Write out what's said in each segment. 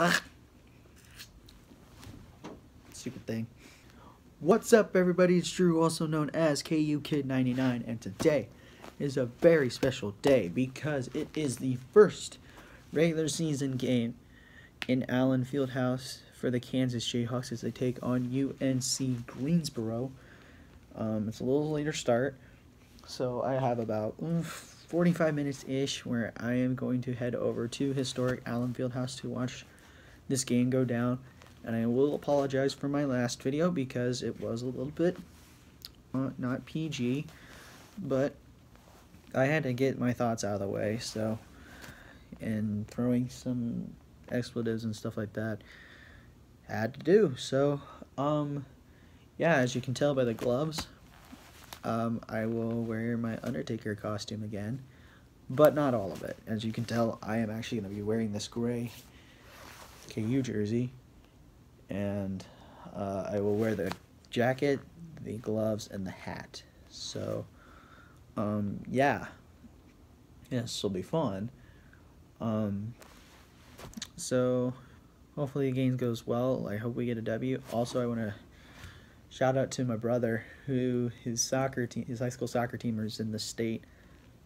Ugh. Stupid thing. What's up, everybody? It's Drew, also known as KU Kid 99, and today is a very special day because it is the first regular season game in Allen Fieldhouse for the Kansas Jayhawks as they take on UNC Greensboro. Um, it's a little later start, so I have about mm, 45 minutes ish where I am going to head over to historic Allen Fieldhouse to watch this game go down. And I will apologize for my last video because it was a little bit uh, not PG, but I had to get my thoughts out of the way. So, and throwing some expletives and stuff like that had to do. So, um, yeah, as you can tell by the gloves, um, I will wear my Undertaker costume again, but not all of it. As you can tell, I am actually going to be wearing this gray KU jersey, and uh, I will wear the jacket, the gloves, and the hat. So, um, yeah, yes, this will be fun. Um, so, hopefully the game goes well. I hope we get a W. Also, I want to shout out to my brother who his soccer team, his high school soccer team is in the state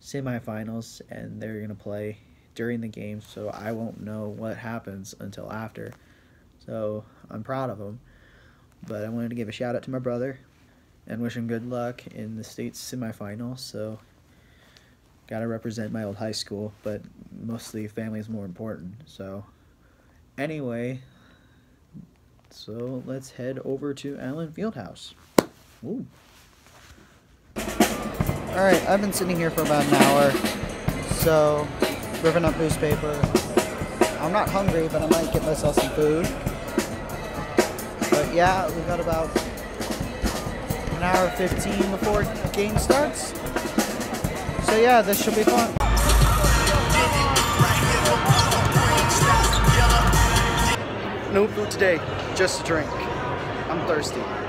semifinals, and they're gonna play during the game, so I won't know what happens until after. So I'm proud of him. But I wanted to give a shout out to my brother and wish him good luck in the state semifinals. So gotta represent my old high school, but mostly family is more important. So anyway, so let's head over to Allen Fieldhouse. Ooh. Alright, I've been sitting here for about an hour. So ripping up newspaper. I'm not hungry, but I might get myself some food. But yeah, we've got about an hour 15 before the game starts. So yeah, this should be fun. No food today, just a drink. I'm thirsty.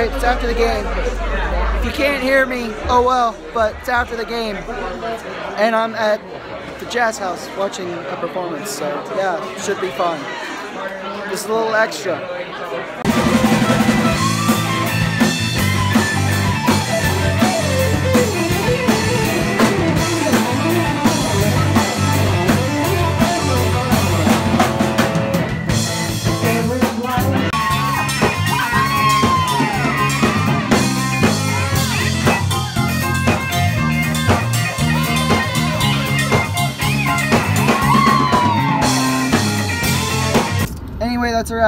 Right, it's after the game. If you can't hear me, oh well, but it's after the game. And I'm at the Jazzhaus watching a performance, so yeah, should be fun. Just a little extra.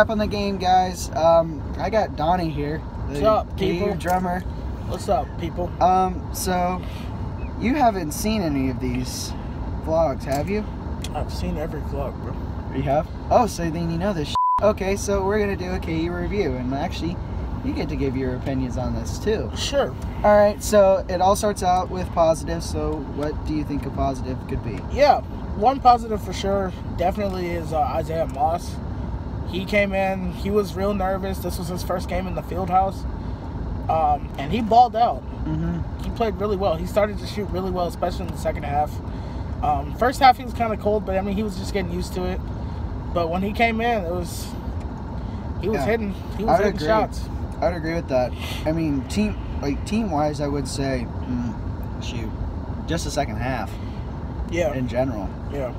Wrap on the game, guys. Um, I got Donnie here, the What's up, people? drummer. What's up, people? Um, so you haven't seen any of these vlogs, have you? I've seen every vlog, bro. You have? Oh, so then you know this. Shit. Okay, so we're gonna do a KU review, and actually, you get to give your opinions on this too. Sure. All right, so it all starts out with positive. So, what do you think a positive could be? Yeah, one positive for sure definitely is uh, Isaiah Moss. He came in, he was real nervous. This was his first game in the field house. Um, and he balled out. Mm-hmm. He played really well. He started to shoot really well, especially in the second half. Um, first half he was kind of cold, but I mean he was just getting used to it. But when he came in, it was he was Yeah. hitting he was hitting agree. shots. I would agree with that. I mean, team like team wise, I would say, mm, shoot, just the second half Yeah, in general, yeah,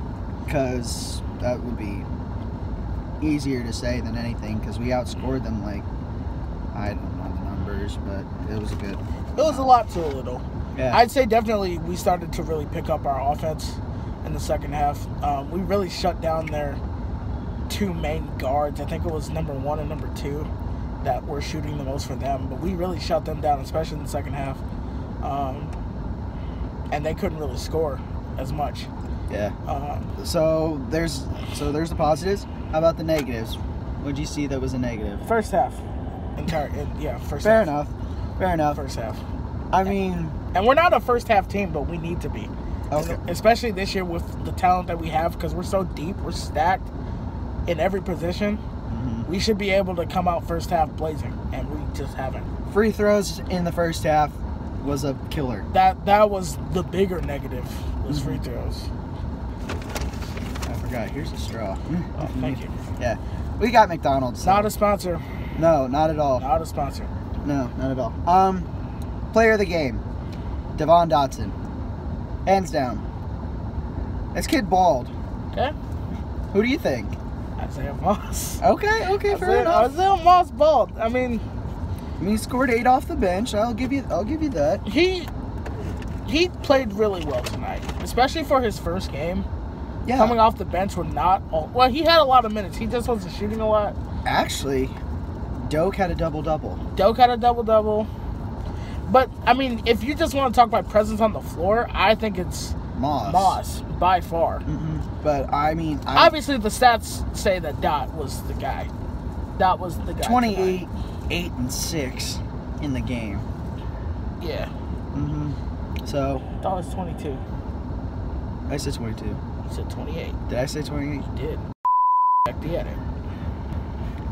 because that would be easier to say than anything. Because we outscored them like I don't know the numbers, but it was a good. it was a lot to a little. Yeah. I'd say definitely we started to really pick up our offense in the second half. Um, we really shut down their two main guards. I think it was number one and number two that were shooting the most for them. But we really shut them down, especially in the second half. Um, and they couldn't really score as much. yeah. Um, So there's so there's the positives. How about the negatives? What'd you see that was a negative? first half, entire yeah, first Fair half. enough. Fair enough. First half, I mean, and we're not a first half team, but we need to be. okay. especially this year with the talent that we have because we're so deep we're stacked in every position Mhm. we should be able to come out first half blazing and we just haven't Free throws in the first half was a killer. that that was the bigger negative was free Mhm. throws I forgot. Here's a straw. oh, thank you Yeah, we got McDonald's. so- not a sponsor no, not at all. not a sponsor No, not at all. Um, player of the game, Devon Dotson, hands down. This kid bald. okay Who do you think? Isaiah Moss Okay, okay, fair Isaiah, enough. Isaiah Moss bald I mean I mean, he scored eight off the bench. I'll give you. I'll give you that. he he played really well tonight especially for his first game Yeah. coming off the bench were not all, well he had a lot of minutes he just wasn't shooting a lot Actually, Doke had a double double. Doke had a double double. But I mean, if you just want to talk about presence on the floor, I think it's Moss. Moss by far. Mm-mm. But I mean, I, Obviously, the stats say that Dot was the guy. Dot was the guy. 28, 8, and 6 in the game. Yeah. Mm-hmm. So, Dot was 22. I said 22. You said 28. Did I say 28? You did. Check the edit.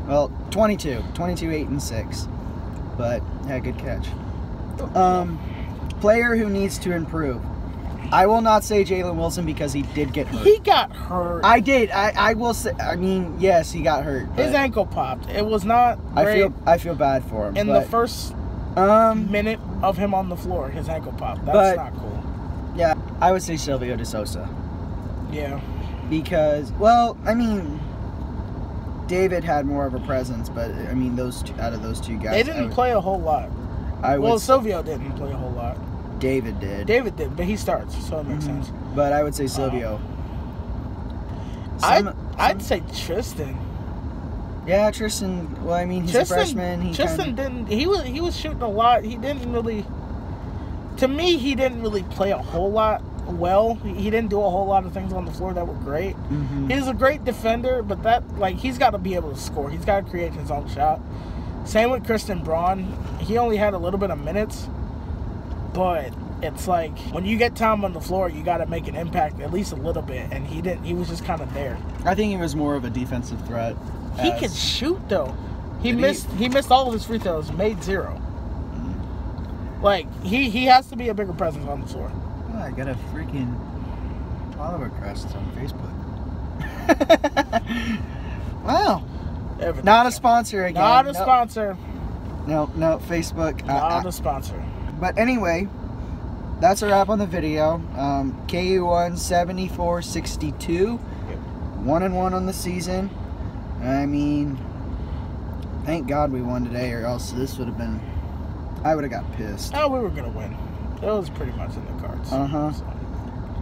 Well, 22. 22, 8, and 6. But, yeah, good catch. Um, player who needs to improve. I will not say Jalen Wilson because he did get hurt. he got hurt. I did. I, I will say. I mean, yes, he got hurt. His ankle popped. It was not I feel. I feel bad for him. in but, the first um, minute of him on the floor, his ankle popped. That's But- not cool. yeah, I would say Silvio De Sousa Yeah. because, well, I mean, David had more of a presence, but I mean, those two, out of those two guys, They didn't would, play a whole lot. I would. Well, Silvio didn't play a whole lot. David did. David did, but he starts, so it makes Mhm. sense. But I would say Silvio. I'd, Some- I'd say Tristan. yeah, Tristan. Well, I mean, he's Tristan, a freshman. He Tristan kinda, didn't. He was he was shooting a lot. He didn't really. To me, he didn't really play a whole lot well. He didn't do a whole lot of things on the floor that were great. Mhm. He's a great defender, but that like he's got to be able to score. He's got to create his own shot. Same with Christian Braun. He only had a little bit of minutes, but it's like when you get time on the floor, you got to make an impact at least a little bit. And he didn't. He was just kind of there. I think he was more of a defensive threat. He could shoot though. He Did he- missed he missed all of his free throws, made zero. Like he he has to be a bigger presence on the floor. Oh, I got a freaking follower request on Facebook. wow. Everything. Not a sponsor again. Not a sponsor. No, no, Facebook. Uh, Not uh, a sponsor. But anyway, that's a wrap on the video. Um, KU won 74 62. One and one on the season. I mean, thank God we won today, or else this would have been. I would have got pissed. Oh, we were gonna win. It was pretty much in the cards. Uh-huh. So,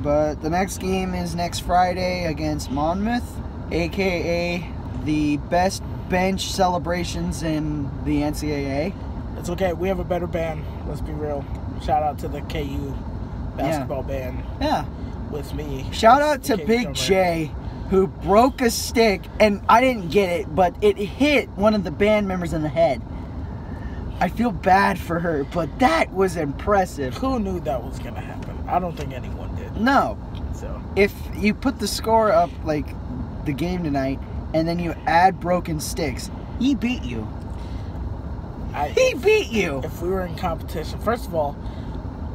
But the next game is next Friday against Monmouth, aka the best bench celebrations in the NCAA. It's okay. We have a better band. Let's be real. Shout out to the KU basketball band Yeah. with me. Shout out to Big drummer. Jay, who broke a stick, and I didn't get it, but it hit one of the band members in the head. I feel bad for her, but that was impressive. Who knew that was gonna happen? I don't think anyone did. No, So if you put the score up like the game tonight, and then you add broken sticks, he beat you. I, He beat you. if we were in competition, first of all,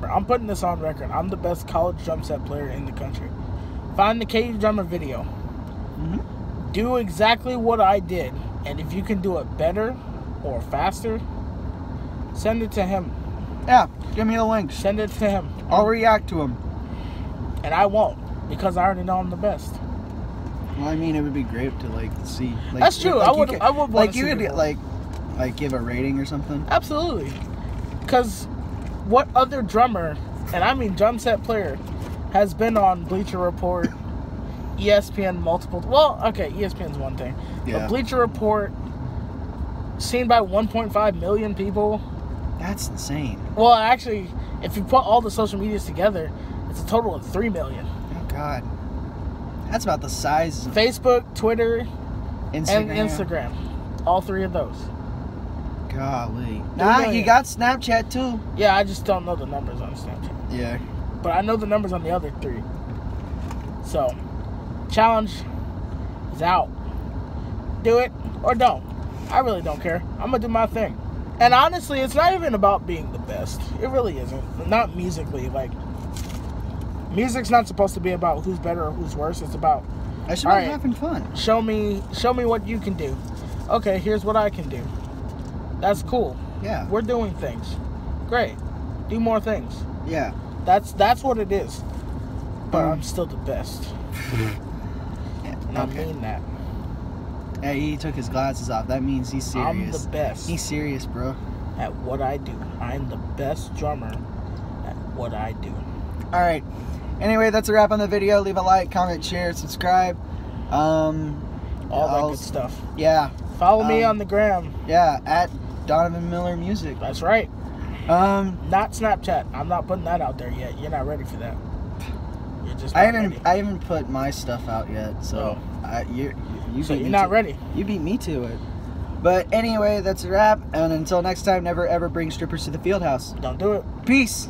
I'm putting this on record. I'm the best college drum set player in the country. Find the KU drummer video. Mhm. Do exactly what I did, and if you can do it better or faster, send it to him. Yeah, give me the link. Send it to him, I'll react to him. and I won't because I already know I'm the best. Well, I mean, it would be great to like see. Like, That's true. like I would- could- I would like you could like like give a rating or something. Absolutely. Because what other drummer, and I mean drum set player, has been on Bleacher Report, ESPN multiple? Well, okay, ESPN's one thing. Yeah. But Bleacher Report, seen by 1.5 million people. That's insane. Well, actually, if you put all the social medias together, it's a total of 3 million. Oh God, that's about the size of Facebook, Twitter, Instagram. and Instagram. All three of those. Golly. Nah, million. you got Snapchat too. Yeah, I just don't know the numbers on Snapchat. Yeah. but I know the numbers on the other three. So, challenge is out. Do it or don't. I really don't care. I'm gonna do my thing. And honestly, it's not even about being the best. It really isn't. Not musically. Like, music's not supposed to be about who's better or who's worse. It's about I should be right. having fun. show me, show me what you can do. Okay, here's what I can do. That's cool. Yeah. We're doing things. Great. Do more things. Yeah. That's that's what it is. But Um, I'm still the best. yeah. And I mean that. Hey, he took his glasses off. That means he's serious. I'm the best He's serious, bro. at what I do. I'm the best drummer at what I do. All right. Anyway, that's a wrap on the video. Leave a like, comment, share, subscribe. Um, All that I'll- good stuff. yeah, Follow me Um, on the gram. yeah. At Donovan Miller Music. That's right. Um, Not Snapchat. I'm not putting that out there yet. You're not ready for that. You're just. I haven't ready. I haven't put my stuff out yet, so I, you you so you're not to- ready. You beat me to it. But anyway, that's a wrap. And until next time, never ever bring strippers to the field house. Don't do it. Peace.